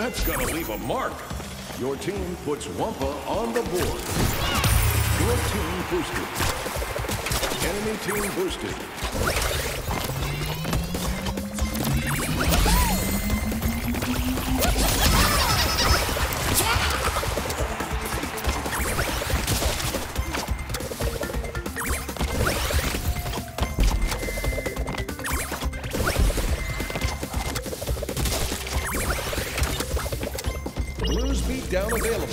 That's gonna leave a mark. Your team puts Wumpa on the board. Your team boosted. Enemy team boosted. Down available.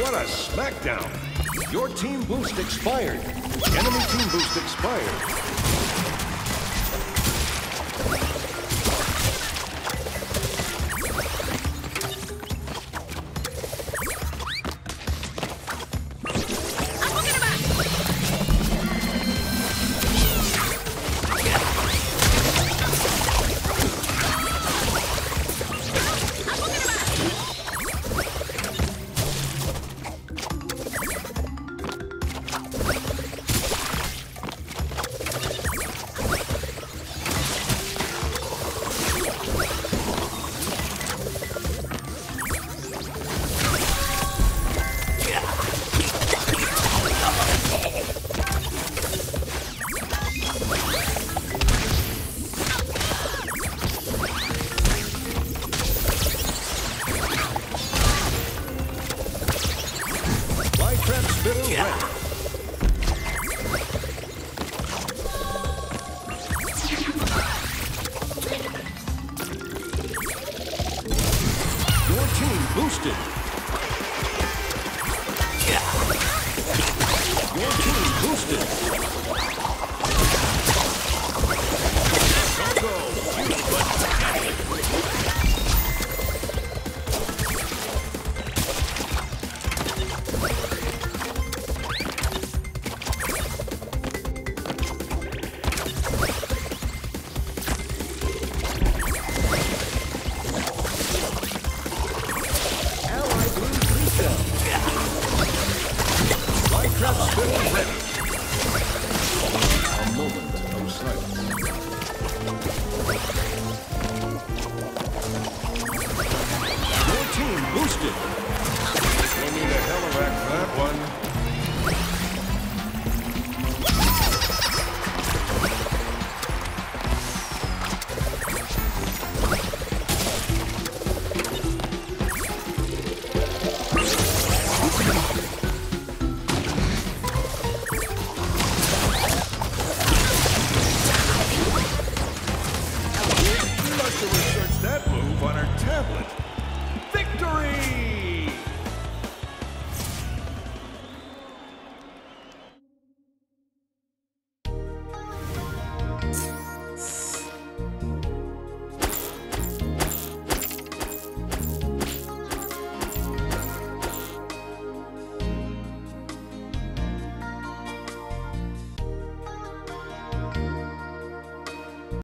What a smackdown. Your team boost expired. Enemy team boost expired. Boosted. Your team boosted. We'll need a hell of a that one.